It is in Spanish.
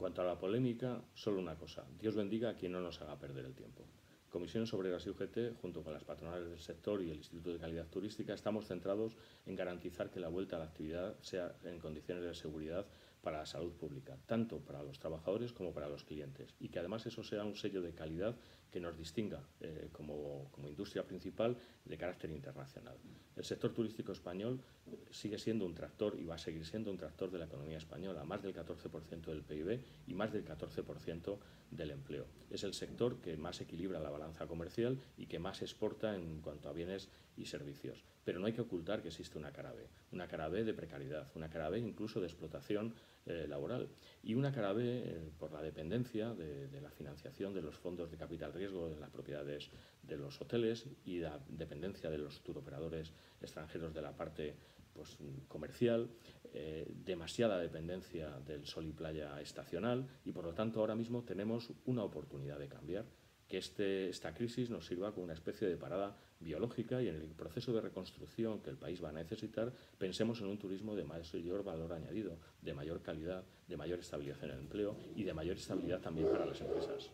cuanto a la polémica, solo una cosa. Dios bendiga a quien no nos haga perder el tiempo. Comisiones Obreras y UGT, junto con las patronales del sector y el Instituto de Calidad Turística, estamos centrados en garantizar que la vuelta a la actividad sea en condiciones de seguridad para la salud pública, tanto para los trabajadores como para los clientes, y que además eso sea un sello de calidad que nos distinga eh, como, como, industria principal de carácter internacional. El sector turístico español eh, sigue siendo un tractor y va a seguir siendo un tractor de la economía española, más del 14% del PIB y más del 14% del empleo. Es el sector que más equilibra la balanza comercial y que más exporta en cuanto a bienes y servicios. Pero no hay que ocultar que existe una cara B, una cara B de precariedad, una cara B incluso de explotación eh, laboral. Y una cara B eh, por la dependencia de, la financiación de los fondos de capital riesgo de las propiedades de los hoteles y la dependencia de los turoperadores extranjeros de la parte pues, comercial, eh, demasiada dependencia del sol y playa estacional y por lo tanto ahora mismo tenemos una oportunidad de cambiar que este, esta crisis nos sirva como una especie de parada biológica y en el proceso de reconstrucción que el país va a necesitar pensemos en un turismo de mayor valor añadido, de mayor calidad, de mayor estabilidad en el empleo y de mayor estabilidad también para las empresas.